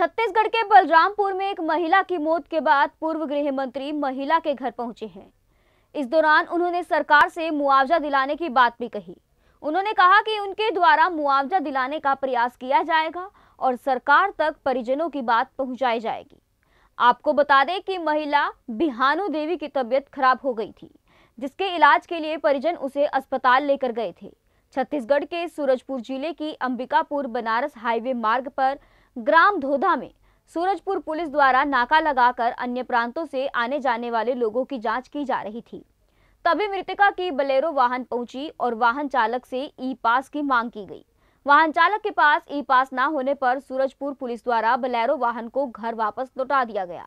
छत्तीसगढ़ के बलरामपुर में एक महिला की मौत के बाद पूर्व गृह मंत्री महिला के घर पहुँचे हैं। इस दौरान उन्होंने सरकार से मुआवजा दिलाने की बात भी कही। उन्होंने कहा कि उनके द्वारा मुआवजा दिलाने का प्रयास किया जाएगा और सरकार तक परिजनों की बात पहुंचाई जाएगी। आपको बता दें कि महिला बिहानु देवी की तबीयत खराब हो गई थी, जिसके इलाज के लिए परिजन उसे अस्पताल लेकर गए थे। छत्तीसगढ़ के सूरजपुर ज़िले की अंबिकापुर बनारस हाईवे मार्ग पर ग्राम धोधा में सूरजपुर पुलिस द्वारा नाका लगाकर अन्य प्रांतों से आने जाने वाले लोगों की जाँच की जा रही थी। तभी मृतका की बलेरो वाहन पहुँची और वाहन चालक से ई पास की मांग की गई। वाहन चालक के पास ई पास ना होने पर सूरजपुर पुलिस द्वारा बलेरो वाहन को घर वापस लौटा दिया गया,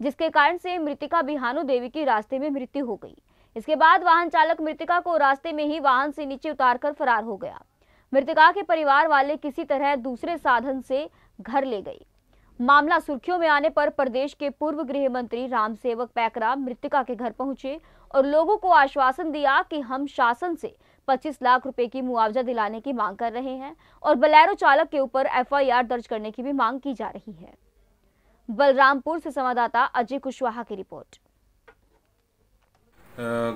जिसके कारण से मृतिका बिहानो देवी की रास्ते में मृत्यु हो गई। इसके बाद वाहन चालक मृतिका को रास्ते में ही वाहन से नीचे उतारकर फरार हो गया। मृतका के परिवार वाले किसी तरह दूसरे साधन से घर ले गई। मामला सुर्खियों में आने पर प्रदेश के पूर्व गृह मंत्री रामसेवक पैकरा मृतिका के घर पहुँचे और लोगों को आश्वासन दिया कि हम शासन से 25 लाख रुपए की मुआवजा दिलाने की मांग कर रहे हैं और बलैरो चालक के ऊपर एफआईआर दर्ज करने की भी मांग की जा रही है। बलरामपुर से संवाददाता अजय कुशवाहा की रिपोर्ट।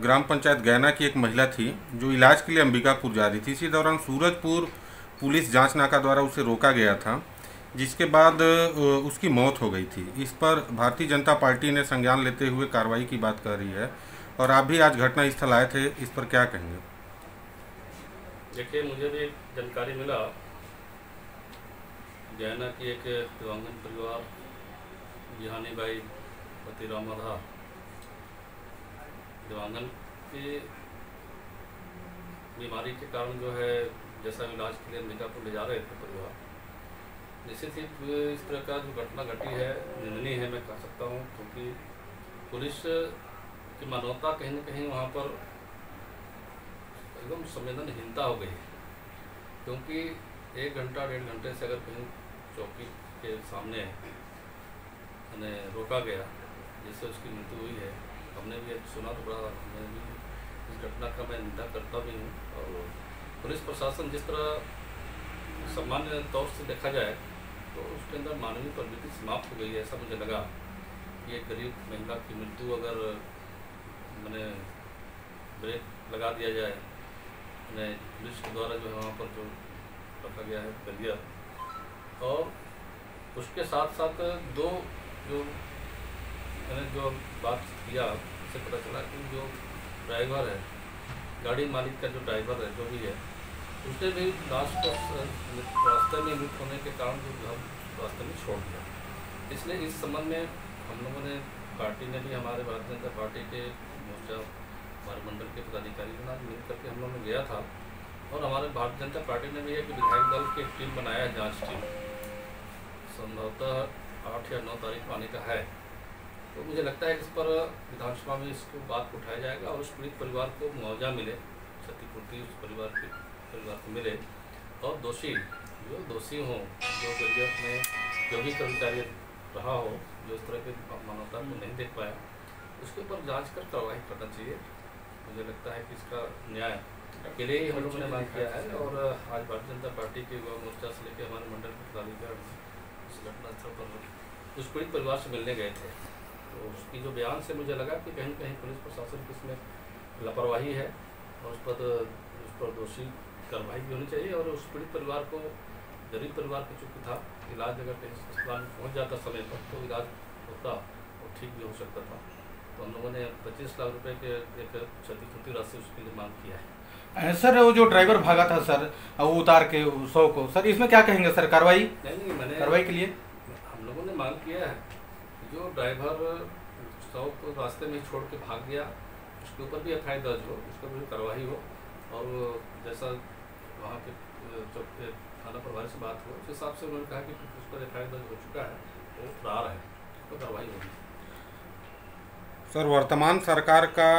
ग्राम पंचायत गैना की एक महिला थी जो इलाज के लिए अंबिकापुर जा रही थी। इसी दौरान सूरजपुर पुलिस जाँच नाका द्वारा उसे रोका गया था। जिसके बाद उसकी मौत हो गई थी। इस पर भारतीय जनता पार्टी ने संज्ञान लेते हुए कार्रवाई की बात कर रही है और आप भी आज घटना स्थल आए थे, इस पर क्या कहेंगे? देखिए, मुझे भी जानकारी मिला। गैना की एक दिवांगन परिवार, बिहानी बाई पति रामधा दिवांगन की बीमारी के कारण जो है, जैसा इलाज के लिए अंबिकापुर ले जा रहे थे परिवार। निश्चित ही इस तरह का जो घटना घटी है, निंदनीय है, मैं कह सकता हूँ, क्योंकि पुलिस की मानवता कहीं ना कहीं वहाँ पर एकदम संवेदनहीनता हो गई क्योंकि एक घंटा, डेढ़ घंटे से अगर कहीं चौकी के सामने मैंने रोका गया, जिससे उसकी मृत्यु हुई है, हमने भी सुना तो बड़ा मैं भी इस घटना का मैं निंदा करता भी हूँ। और पुलिस प्रशासन जिस तरह सामान्य तौर से देखा जाए तो उसके अंदर मानवीय प्रवृत्ति समाप्त हो गई है, ऐसा मुझे लगा। कि एक गरीब महिला की मृत्यु अगर मैंने ब्रेक लगा दिया जाए, मैंने पुलिस के द्वारा जो है वहाँ पर जो रखा गया है, कर दिया। और उसके साथ साथ दो जो मैंने जो बात किया, उससे पता चला कि जो ड्राइवर है, गाड़ी मालिक का जो ड्राइवर है, जो भी है उसने भी लास्ट रास्ते में मृत होने के कारण जो रास्ते में छोड़ दिया। इसलिए इस संबंध में हम लोगों ने पार्टी ने भी हमारे भारतीय जनता पार्टी के मोर्चा, हमारे मंडल के पदाधिकारी के साथ मिल करके हम लोगों ने गया था। और हमारे भारतीय जनता पार्टी ने भी एक विधायक दल की टीम बनाया है, जाँच टीम। संभवतः आठ या नौ तारीख को आने का है। तो मुझे लगता है इस पर विधानसभा में इसको बात उठाया जाएगा और उस पीड़ित परिवार को मुआवजा मिले, क्षतिपूर्ति उस परिवार के। परिवार को मिले और दोषी, जो दोषी हों, जो ज़रूरत में जो भी कर्मचारी रहा हो, जो इस तरह के मानवता को नहीं देख पाया, उसके ऊपर जाँच कर कार्रवाई करना चाहिए। मुझे लगता है कि इसका न्याय अकेले ही हम लोगों ने मांग किया है और आज भारतीय जनता पार्टी के युवा मोर्चा से लेकर हमारे मंडल के पदाधिकारी उस घटनास्थल पर उस पीड़ित परिवार से मिलने गए थे। तो उसकी जो बयान से मुझे लगा कि कहीं कहीं पुलिस प्रशासन की इसमें लापरवाही है और उस पर उस पर दोषी कार्रवाई भी होनी चाहिए और उस पीड़ित परिवार को गरीब परिवार की चूँकि था इलाज अगर कहीं अस्पताल में पहुँच जाता समय पर तो इलाज होता और ठीक भी हो सकता था। तो हम लोगों ने पच्चीस लाख रुपए के एक क्षतिपूर्ति राशि उसके लिए मांग किया है। सर वो जो ड्राइवर भागा था सर वो उतार के सौ को सर इसमें क्या कहेंगे सर कार्रवाई? नहीं नहीं मैंने कार्रवाई के लिए? हम लोगों ने मांग किया है जो ड्राइवर सौ को रास्ते में छोड़ के भाग गया उसके ऊपर भी एफ़ दर्ज हो उसके ऊपर भी कार्रवाई हो और जैसा वहाँ के जो थाना प्रभारी से बात हो उस हिसाब से उन्होंने कहा कि उस पर एफ़ दर्ज हो चुका है, वो फरार है उस कार्रवाई होगी। सर, वर्तमान सरकार का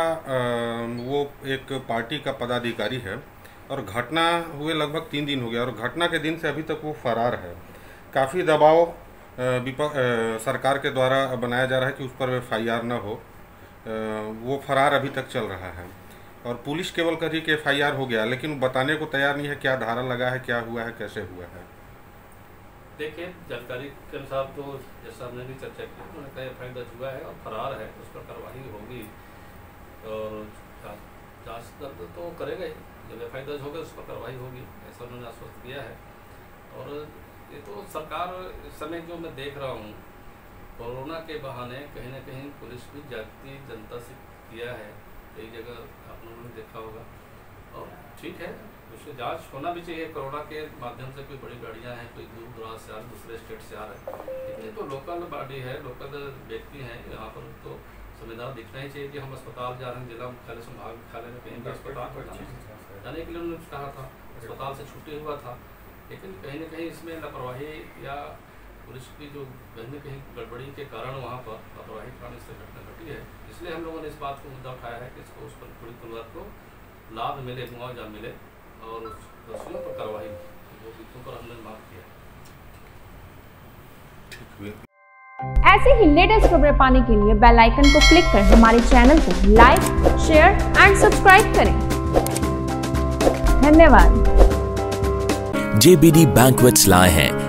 वो एक पार्टी का पदाधिकारी है और घटना हुए लगभग तीन दिन हो गया और घटना के दिन से अभी तक वो फरार है। काफ़ी दबाव सरकार के द्वारा बनाया जा रहा है कि उस पर एफ़ आई न हो। वो फरार अभी तक चल रहा है। और पुलिस केवल कही कि एफ़ हो गया, लेकिन बताने को तैयार नहीं है क्या धारा लगा है, क्या हुआ है, कैसे हुआ है। देखिए, जानकारी के अनुसार तो जैसा हमने भी चर्चा की, उन्होंने कहा एफ़ दर्ज हुआ है और फरार है, उस पर कार्रवाई होगी। और जाँच दर्ज तो करेगा ही, जब एफ़ दर्ज होगा उस पर कार्रवाई होगी, ऐसा उन्होंने आश्वस्त किया है। और ये तो सरकार इस समय जो मैं देख रहा हूँ, कोरोना के बहाने कहीं ना कहीं पुलिस भी जागती जनता से किया है। कई जगह आप लोगों ने देखा होगा। और ठीक है उससे जाँच होना भी चाहिए। कोरोना के माध्यम से कोई बड़ी गाड़ियाँ हैं कोई दूर दराज से आ रहे दूसरे स्टेट से आ रहे हैं। ये तो लोकल बॉडी है लोकल व्यक्ति हैं यहाँ पर तो संविधान दिखना ही चाहिए कि हम अस्पताल जा रहे हैं जिला मुख्यालय संभाग मुख्यालय में कहीं भी अस्पताल पर जाने के लिए उन्होंने कहा था अस्पताल से छुट्टी हुआ था। लेकिन कहीं ना कहीं इसमें लापरवाही या पुलिस की जो कहीं ना कहीं गड़बड़ी के कारण वहाँ पर लापरवाही कारण इससे घटना घटी है इसलिए हम लोगों ने इस बात को मुद्दा उठाया है कि इसको उस पर पूरी परिवार को लाभ मिले मुआवजा मिले और उस दोषियों पर कार्रवाई वो बिल्कुल पर हमने मांग किया। ऐसे ही लेटेस्ट खबरें पाने के लिए बेल आइकन को क्लिक कर हमारे चैनल को लाइक शेयर एंड सब्सक्राइब करें। धन्यवाद। जेबीडी Banquets lie हैं।